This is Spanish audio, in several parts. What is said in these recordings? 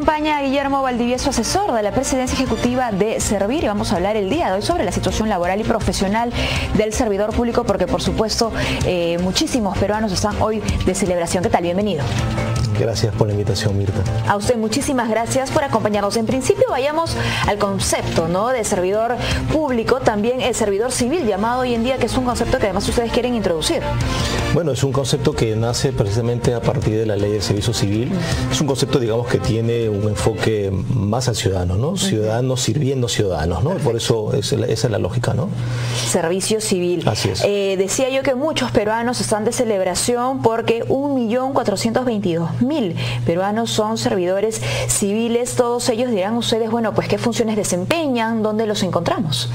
acompaña Guillermo Valdivieso, asesor de la presidencia ejecutiva de Servir y vamos a hablar el día de hoy sobre la situación laboral y profesional del servidor público porque por supuesto eh, muchísimos peruanos están hoy de celebración. ¿Qué tal? Bienvenido. Gracias por la invitación, Mirta. A usted muchísimas gracias por acompañarnos. En principio vayamos al concepto ¿no? de servidor público, también el servidor civil llamado hoy en día, que es un concepto que además ustedes quieren introducir. Bueno, es un concepto que nace precisamente a partir de la ley de servicio civil. Es un concepto, digamos, que tiene un enfoque más al ciudadano, ¿no? Ciudadanos sirviendo ciudadanos, ¿no? Por eso esa es la lógica, ¿no? Servicio civil. Así es. Eh, decía yo que muchos peruanos están de celebración porque 1.422.000 mil peruanos son servidores civiles. Todos ellos dirán ustedes, bueno, pues qué funciones desempeñan, dónde los encontramos.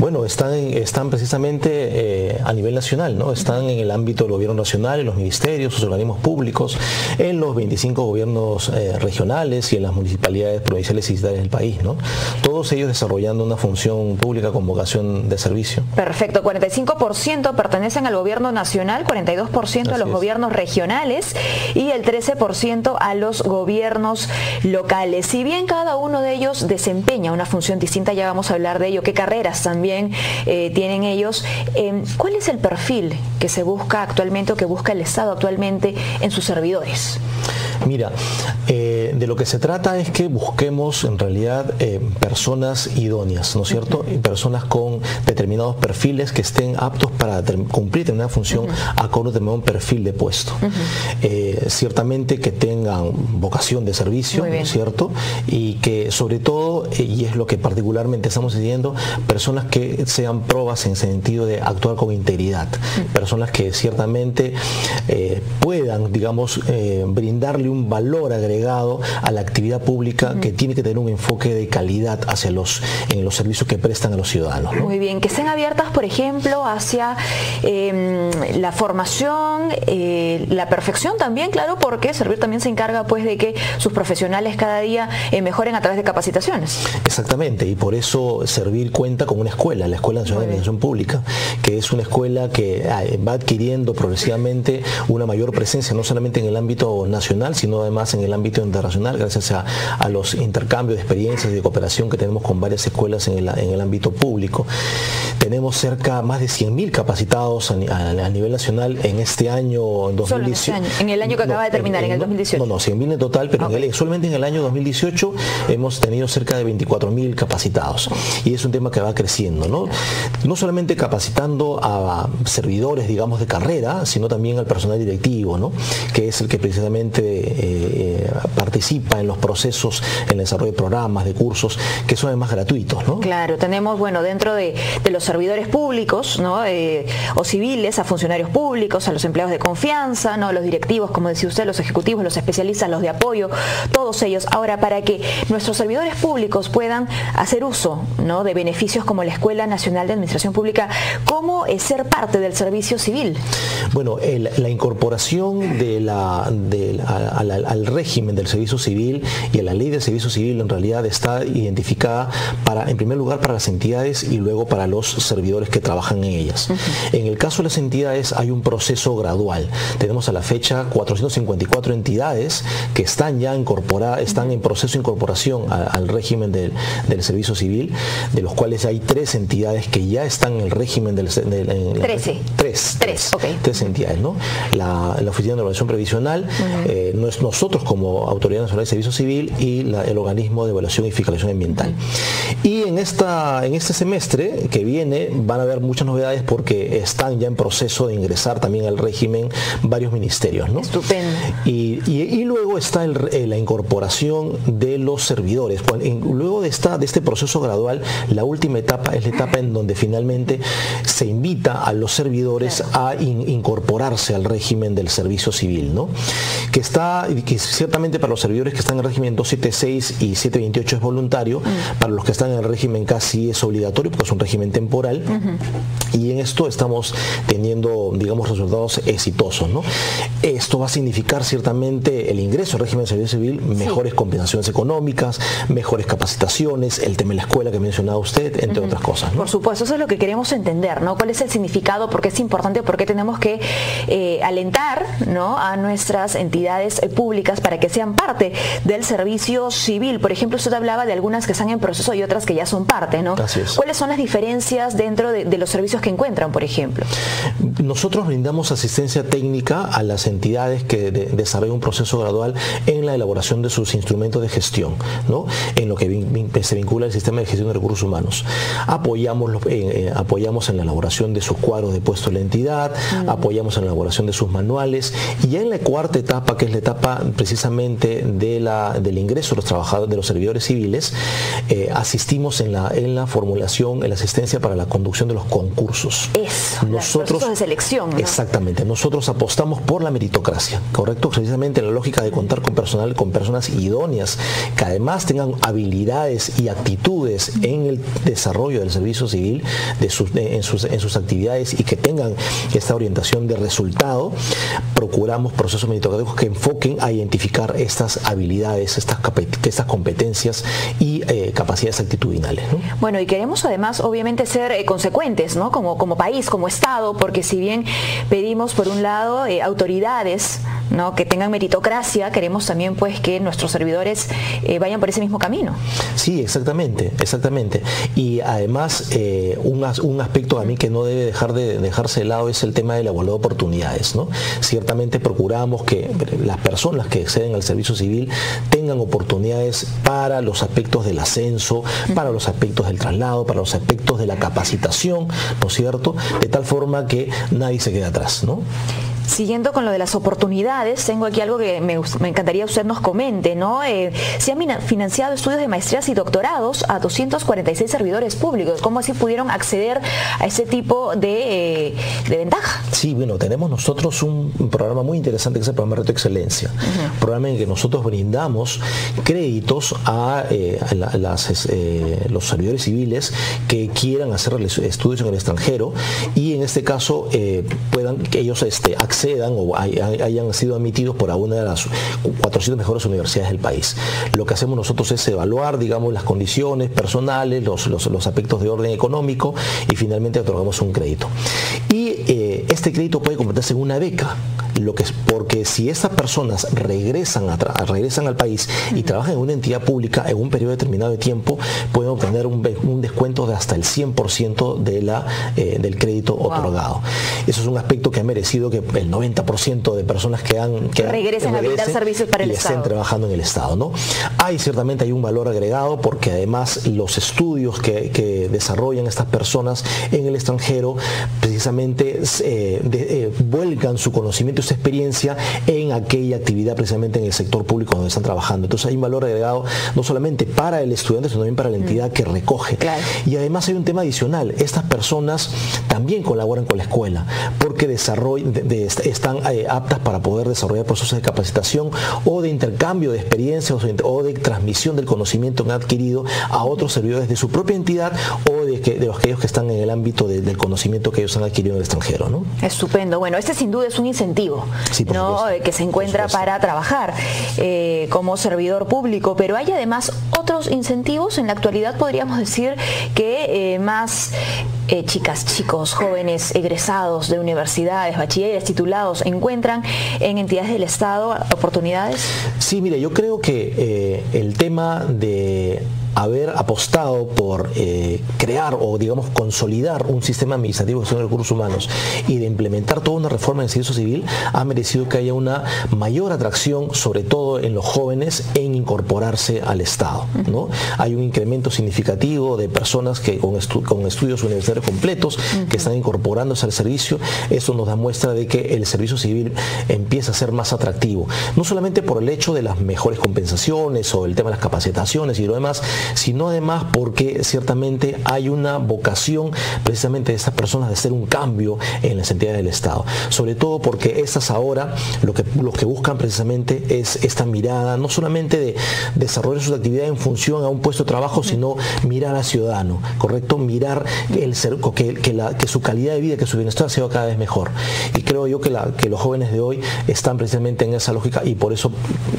Bueno, están, están precisamente eh, a nivel nacional, ¿no? Están en el ámbito del gobierno nacional, en los ministerios, los organismos públicos, en los 25 gobiernos eh, regionales y en las municipalidades provinciales y estatales del país, ¿no? Todos ellos desarrollando una función pública con vocación de servicio. Perfecto, 45% pertenecen al gobierno nacional, 42% a los gobiernos regionales y el 13% a los gobiernos locales. Si bien cada uno de ellos desempeña una función distinta, ya vamos a hablar de ello, qué carreras también eh, tienen ellos, eh, ¿cuál es el perfil que se busca actualmente o que busca el Estado actualmente en sus servidores? Mira, eh, de lo que se trata es que busquemos en realidad eh, personas idóneas, ¿no es cierto? Personas con determinados perfiles que estén aptos para cumplir una función acorde a un perfil de puesto. Eh, ciertamente que tengan vocación de servicio, ¿no es cierto? Y que sobre todo, y es lo que particularmente estamos diciendo, personas que sean probas en sentido de actuar con integridad, personas que ciertamente puedan, digamos, brindarle un valor agregado a la actividad pública que tiene que tener un enfoque de calidad hacia los, en los servicios que prestan a los ciudadanos. Muy bien, que estén abiertas, por ejemplo, hacia em, la formación, eh, la perfección también, claro, porque Servir también se encarga pues de que sus profesionales cada día eh, mejoren a través de capacitaciones. Exactamente, y por eso Servir cuenta con una escuela, la Escuela Nacional de Administración Pública, que es una escuela que ah, va adquiriendo progresivamente una mayor presencia, no solamente en el ámbito nacional, sino además en el ámbito internacional, gracias a, los intercambios de experiencias y de cooperación que tenemos con varias escuelas en el, ámbito público. Tenemos cerca más de 100.000 capacitados a, nivel nacional en este año, en 2018. Este en el año que acaba de terminar, en, el 2018. No, no, 100.000 en total, pero solamente en el año 2018 hemos tenido cerca de 24.000 capacitados. Y es un tema que va creciendo, ¿no? No solamente capacitando a servidores, digamos, de carrera, sino también al personal directivo, ¿no? Que es el que precisamente eh, participa en los procesos, en el desarrollo de programas, de cursos, que son además gratuitos. ¿no? Claro, tenemos, bueno, dentro de, los servidores públicos ¿no? Eh, o civiles, a funcionarios públicos, a los empleados de confianza, ¿no? los directivos, como decía usted, los ejecutivos, los especialistas, los de apoyo, todos ellos. Ahora, para que nuestros servidores públicos puedan hacer uso ¿no? de beneficios como la Escuela Nacional de Administración Pública, ¿cómo es ser parte del servicio civil? Bueno, la incorporación de la, de al, régimen del servicio civil y a la ley del servicio civil en realidad está identificada para, en primer lugar, para las entidades y luego para los servidores que trabajan en ellas. En el caso de las entidades hay un proceso gradual. Tenemos a la fecha 454 entidades que están ya incorporadas, están en proceso de incorporación al régimen del, servicio civil, de los cuales hay tres entidades que ya están en el régimen del... Trece. Tres. Tres, tres, entidades, ¿no? La, Oficina de Evaluación Previsional, eh, nosotros como Autoridad Nacional de Servicio Civil y el organismo de evaluación y fiscalización ambiental. Y en, esta, en este semestre que viene van a haber muchas novedades porque están ya en proceso de ingresar también al régimen varios ministerios. ¿no? Estupendo. Y, luego está eh, la incorporación de los servidores. luego de, esta, de este proceso gradual, la última etapa es la etapa en donde finalmente se invita a los servidores a incorporarse al régimen del servicio civil, ¿no? que está, que ciertamente para los servidores que están en el régimen 276 y 728 es voluntario, mm. para los que están en el régimen casi es obligatorio porque es un régimen temporal. Y en esto estamos teniendo, digamos, resultados exitosos. ¿no? Esto va a significar ciertamente el ingreso al régimen de servicio civil, mejores compensaciones económicas, mejores capacitaciones, el tema de la escuela que mencionaba usted, entre otras cosas. Por supuesto, eso es lo que queremos entender, ¿no? ¿Cuál es el significado? ¿Por qué es importante? ¿Por qué tenemos que eh, alentar ¿no? a nuestras entidades eh, públicas para que sean parte del servicio civil? Por ejemplo, usted hablaba de algunas que están en proceso y otras que ya son parte, ¿no? ¿Cuáles son las diferencias dentro de, los servicios que encuentran, por ejemplo? Nosotros brindamos asistencia técnica a las entidades que desarrollan un proceso gradual en la elaboración de sus instrumentos de gestión, ¿no? En lo que se vincula al sistema de gestión de recursos humanos. Apoyamos, eh, apoyamos en la elaboración de sus cuadros de puesto de la entidad, mm. apoyamos en la elaboración de sus manuales y ya en la cuarta etapa, que es la etapa precisamente de la, del ingreso de los trabajadores, de los servidores civiles, eh, asistimos en la, en la formulación, en la asistencia para la conducción de los concursos. Eso, nosotros, de selección. Exactamente, nosotros apostamos por la meritocracia, ¿correcto? Precisamente la lógica de contar con personal, con personas idóneas, que además tengan habilidades y actitudes en el desarrollo del servicio civil, de sus, en, sus, en sus actividades y que tengan esta orientación de resultado, procuramos procesos meritocráticos que enfoquen a identificar estas habilidades, estas, estas competencias y eh, capacidades actitudinales. Bueno, y queremos además obviamente ser eh, consecuentes, ¿no? Como, como país, como Estado, porque si bien pedimos por un lado eh, autoridades, ¿no? que tengan meritocracia, queremos también pues que nuestros servidores vayan por ese mismo camino. Sí, exactamente, exactamente. Y además un, un, aspecto a mí que no debe dejar de dejarse de lado es el tema de la igualdad de oportunidades. ¿no? Ciertamente procuramos que las personas que acceden al servicio civil tengan oportunidades para los aspectos del ascenso, para los aspectos del traslado, para los aspectos de la capacitación, ¿no es cierto? De tal forma que nadie se quede atrás, ¿no? Siguiendo con lo de las oportunidades, tengo aquí algo que me, encantaría usted nos comente, ¿no? Eh, se han financiado estudios de maestrías y doctorados a 246 servidores públicos. ¿Cómo así pudieron acceder a ese tipo de, eh, ventaja? Sí, bueno, tenemos nosotros un, programa muy interesante que es el programa Reto Excelencia. Un programa en que nosotros brindamos créditos a, eh, los servidores civiles que quieran hacer estudios en el extranjero y en este caso puedan que ellos este, accedan o hayan sido admitidos por alguna de las 400 mejores universidades del país. Lo que hacemos nosotros es evaluar, digamos, las condiciones personales, los, los, aspectos de orden económico y finalmente otorgamos un crédito. Y eh, este crédito puede convertirse en una beca lo que es porque si esas personas regresan, a regresan al país y trabajan en una entidad pública en un periodo determinado de tiempo, pueden obtener un, descuento de hasta el 100% de la, eh, del crédito otorgado. Eso es un aspecto que ha merecido que el 90% de personas que han que regresen a brindar servicios para el y estén trabajando en el Estado. ¿no? Hay ciertamente hay un valor agregado porque además los estudios que, desarrollan estas personas en el extranjero precisamente eh, eh, vuelcan su conocimiento experiencia en aquella actividad precisamente en el sector público donde están trabajando. Entonces hay un valor agregado no solamente para el estudiante, sino también para la entidad que recoge. Y además hay un tema adicional. Estas personas también colaboran con la escuela porque están eh, aptas para poder desarrollar procesos de capacitación o de intercambio de experiencias o de transmisión del conocimiento que han adquirido a otros servidores de su propia entidad o de, que, de aquellos que están en el ámbito del conocimiento que ellos han adquirido en el extranjero. ¿no? Estupendo. Bueno, este sin duda es un incentivo ¿no? que se encuentra para trabajar eh, como servidor público, pero hay además otros incentivos. En la actualidad podríamos decir que eh, más eh, chicas, chicos, jóvenes egresados de universidades, bachilleres, titulados, encuentran en entidades del Estado oportunidades. Sí, mire, yo creo que el tema de haber apostado por eh, crear o digamos consolidar un sistema administrativo de gestión de recursos humanos y de implementar toda una reforma en el servicio civil ha merecido que haya una mayor atracción, sobre todo en los jóvenes, en incorporarse al Estado. ¿no? Hay un incremento significativo de personas que con, con estudios universitarios completos que están incorporándose al servicio. Eso nos da muestra de que el servicio civil empieza a ser más atractivo. No solamente por el hecho de las mejores compensaciones o el tema de las capacitaciones y lo demás, sino además porque ciertamente hay una vocación precisamente de estas personas de hacer un cambio en las entidades del Estado. Sobre todo porque estas ahora lo que, lo que buscan precisamente es esta mirada, no solamente de desarrollar sus actividades en función a un puesto de trabajo, sino mirar al ciudadano, ¿correcto? Mirar el que, que, la, que su calidad de vida, que su bienestar sea cada vez mejor. Y creo yo que, la, que los jóvenes de hoy están precisamente en esa lógica y por eso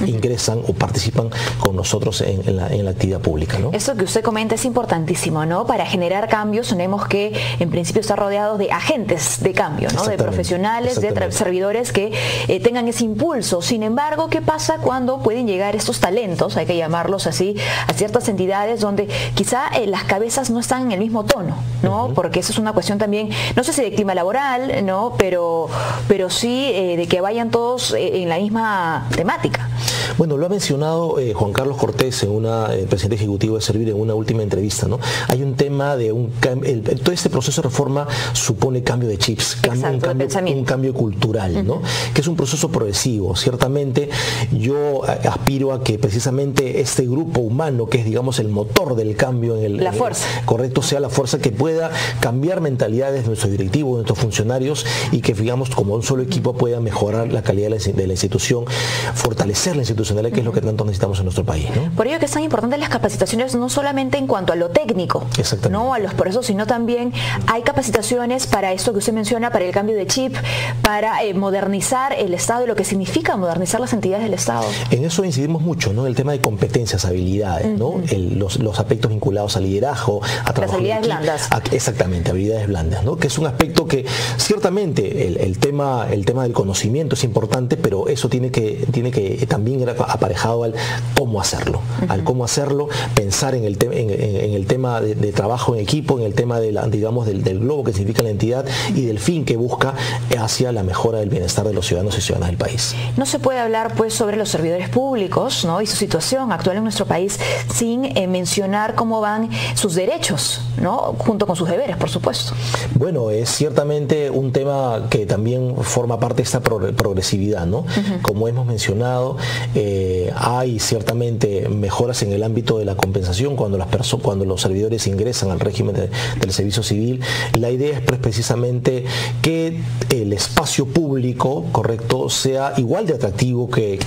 ingresan o participan con nosotros en la actividad pública. Eso que usted comenta es importantísimo, ¿no? Para generar cambios tenemos que, en principio, estar rodeados de agentes de cambio, ¿no? De profesionales, de servidores que eh, tengan ese impulso. Sin embargo, ¿qué pasa cuando pueden llegar estos talentos, hay que llamarlos así, a ciertas entidades donde quizá eh, las cabezas no están en el mismo tono, ¿no? Porque eso es una cuestión también, no sé si de clima laboral, ¿no? Pero, pero sí eh, de que vayan todos en la misma temática. Bueno, lo ha mencionado eh, Juan Carlos Cortés, en una, el presidente ejecutivo de Servir, en una última entrevista. ¿no? Hay un tema de un el, todo este proceso de reforma supone cambio de chips, un, cambio, cultural, ¿no? que es un proceso progresivo. Ciertamente yo aspiro a que precisamente este grupo humano, que es digamos el motor del cambio en el, la fuerza. correcto, sea la fuerza que pueda cambiar mentalidades de nuestros directivos, de nuestros funcionarios y que digamos como un solo equipo pueda mejorar la calidad de la institución, fortalecer la institución que es lo que tanto necesitamos en nuestro país. Por ello que son importantes las capacitaciones no solamente en cuanto a lo técnico, no a los procesos, sino también hay capacitaciones para esto que usted menciona, para el cambio de chip, para eh, modernizar el Estado y lo que significa modernizar las entidades del Estado. En eso incidimos mucho, ¿no? El tema de competencias, habilidades, ¿no? los, aspectos vinculados al liderazgo, a Las habilidades blandas. exactamente, habilidades blandas, ¿no? Que es un aspecto que ciertamente el, tema, el tema del conocimiento es importante, pero eso tiene que, tiene que también aparejado al cómo hacerlo, al cómo hacerlo, pensar en el, en, el tema de, trabajo en equipo, en el tema de la, digamos, del, globo que significa la entidad y del fin que busca hacia la mejora del bienestar de los ciudadanos y ciudadanas del país. No se puede hablar pues sobre los servidores públicos ¿no? y su situación actual en nuestro país sin eh, mencionar cómo van sus derechos, ¿no? junto con sus deberes, por supuesto. Bueno, es ciertamente un tema que también forma parte de esta progresividad, ¿no? Como hemos mencionado, eh, hay ciertamente mejoras en el ámbito de la compensación cuando, las cuando los servidores ingresan al régimen del servicio civil. La idea es pues, precisamente que el espacio público, correcto, sea igual de atractivo que,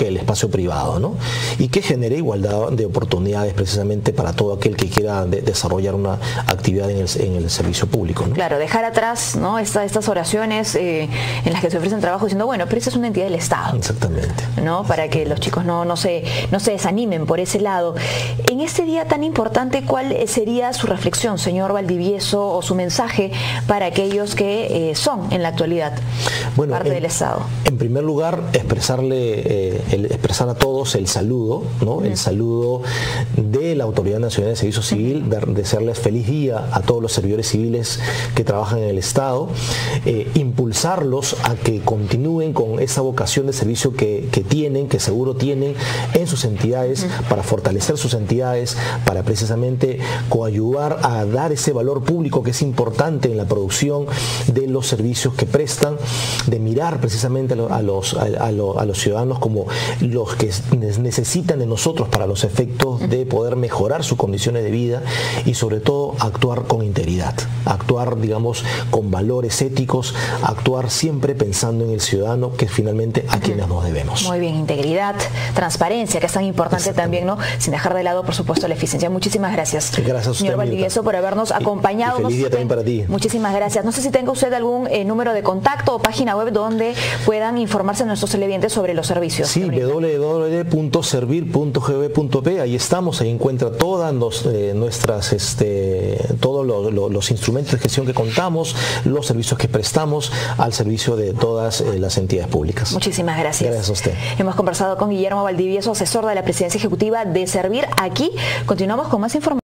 el, espacio privado, ¿no? Y que genere igualdad de oportunidades precisamente para todo aquel que quiera desarrollar una actividad en el, servicio público. Claro, dejar atrás ¿no? estas oraciones eh, en las que se ofrecen trabajo diciendo, bueno, pero esa es una entidad del Estado. Exactamente. ¿no? Para que los chicos no, no, se, no se desanimen por ese lado. En este día tan importante, ¿cuál sería su reflexión, señor Valdivieso, o su mensaje para aquellos que eh, son en la actualidad parte del Estado? En primer lugar, expresarle, eh, expresar a todos el saludo, ¿no? el saludo de la Autoridad Nacional de Servicio Civil, de desearles feliz día a todos los servidores civiles que trabajan en el Estado, eh, impulsarlos a que continúen con esa vocación de servicio que, que tienen que seguro tienen en sus entidades para fortalecer sus entidades, para precisamente coayudar a dar ese valor público que es importante en la producción de los servicios que prestan, de mirar precisamente a los, a, los ciudadanos como los que necesitan de nosotros para los efectos de poder mejorar sus condiciones de vida y sobre todo actuar con integridad, actuar digamos con valores éticos, actuar siempre pensando en el ciudadano que finalmente a quienes nos debemos. Muy bien, integridad, transparencia, que es tan importante también, ¿no? Sin dejar de lado, por supuesto, la eficiencia. Muchísimas gracias. Gracias Señor Valdivieso, por habernos acompañado. feliz día también para ti. Muchísimas gracias. No sé si tenga usted algún eh, número de contacto o página web donde puedan informarse nuestros televidentes sobre los servicios. Sí, www.servir.gb.p. Ahí estamos, ahí encuentra todas eh, nuestras, este, todos los, instrumentos de gestión que contamos, los servicios que prestamos al servicio de todas eh, las entidades públicas. Muchísimas gracias. Gracias a usted conversado con Guillermo Valdivieso, asesor de la presidencia ejecutiva de Servir. Aquí continuamos con más información.